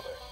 other.